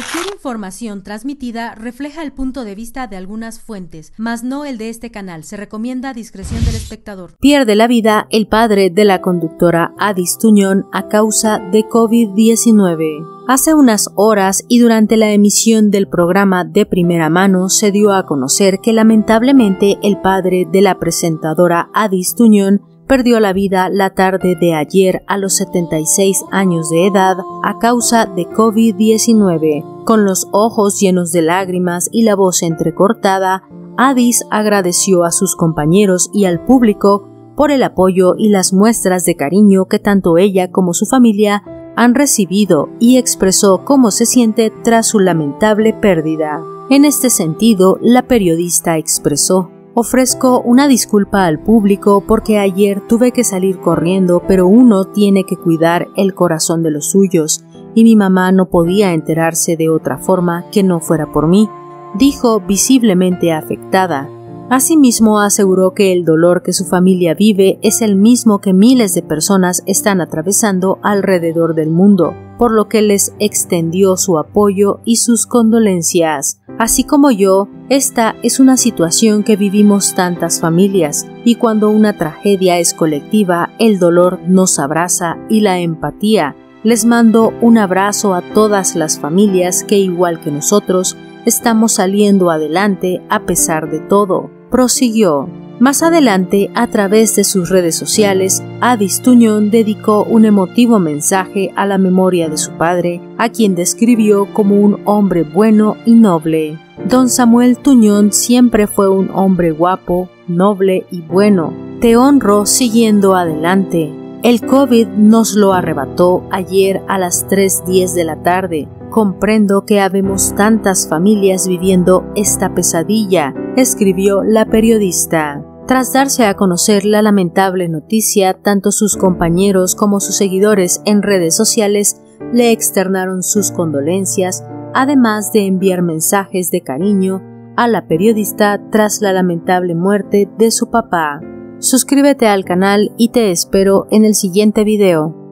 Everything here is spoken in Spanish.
Cualquier información transmitida refleja el punto de vista de algunas fuentes, mas no el de este canal. Se recomienda discreción del espectador. Pierde la vida el padre de la conductora Adis Tuñón a causa de COVID-19. Hace unas horas y durante la emisión del programa de primera mano se dio a conocer que lamentablemente el padre de la presentadora Adis Tuñón perdió la vida la tarde de ayer a los 76 años de edad a causa de COVID-19. Con los ojos llenos de lágrimas y la voz entrecortada, Addis agradeció a sus compañeros y al público por el apoyo y las muestras de cariño que tanto ella como su familia han recibido y expresó cómo se siente tras su lamentable pérdida. En este sentido, la periodista expresó Ofrezco una disculpa al público porque ayer tuve que salir corriendo, pero uno tiene que cuidar el corazón de los suyos, y mi mamá no podía enterarse de otra forma que no fuera por mí, dijo visiblemente afectada. Asimismo aseguró que el dolor que su familia vive es el mismo que miles de personas están atravesando alrededor del mundo, por lo que les extendió su apoyo y sus condolencias. Así como yo, esta es una situación que vivimos tantas familias, y cuando una tragedia es colectiva, el dolor nos abraza y la empatía. Les mando un abrazo a todas las familias que, igual que nosotros, estamos saliendo adelante a pesar de todo prosiguió. Más adelante, a través de sus redes sociales, Adis Tuñón dedicó un emotivo mensaje a la memoria de su padre, a quien describió como un hombre bueno y noble. Don Samuel Tuñón siempre fue un hombre guapo, noble y bueno. Te honro siguiendo adelante. El COVID nos lo arrebató ayer a las 3.10 de la tarde. Comprendo que habemos tantas familias viviendo esta pesadilla, escribió la periodista. Tras darse a conocer la lamentable noticia, tanto sus compañeros como sus seguidores en redes sociales le externaron sus condolencias, además de enviar mensajes de cariño a la periodista tras la lamentable muerte de su papá. Suscríbete al canal y te espero en el siguiente video.